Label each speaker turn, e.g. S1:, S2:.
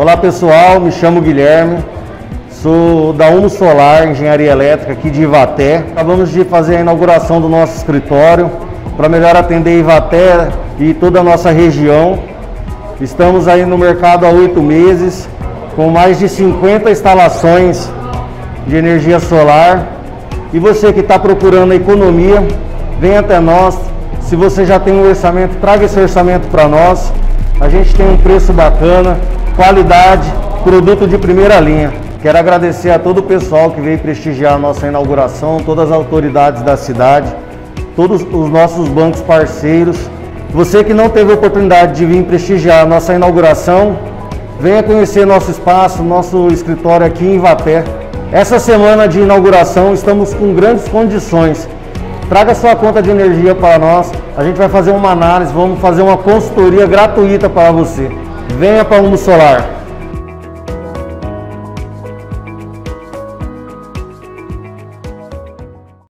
S1: Olá pessoal, me chamo Guilherme, sou da Uno Solar Engenharia Elétrica aqui de Ivaté. Acabamos de fazer a inauguração do nosso escritório para melhor atender Ivaté e toda a nossa região. Estamos aí no mercado há oito meses, com mais de 50 instalações de energia solar. E você que está procurando a economia, vem até nós. Se você já tem um orçamento, traga esse orçamento para nós. A gente tem um preço bacana, qualidade, produto de primeira linha. Quero agradecer a todo o pessoal que veio prestigiar a nossa inauguração, todas as autoridades da cidade, todos os nossos bancos parceiros. Você que não teve oportunidade de vir prestigiar a nossa inauguração, venha conhecer nosso espaço, nosso escritório aqui em Vapé. Essa semana de inauguração estamos com grandes condições. Traga sua conta de energia para nós, a gente vai fazer uma análise, vamos fazer uma consultoria gratuita para você. Venha para o Mundo Solar.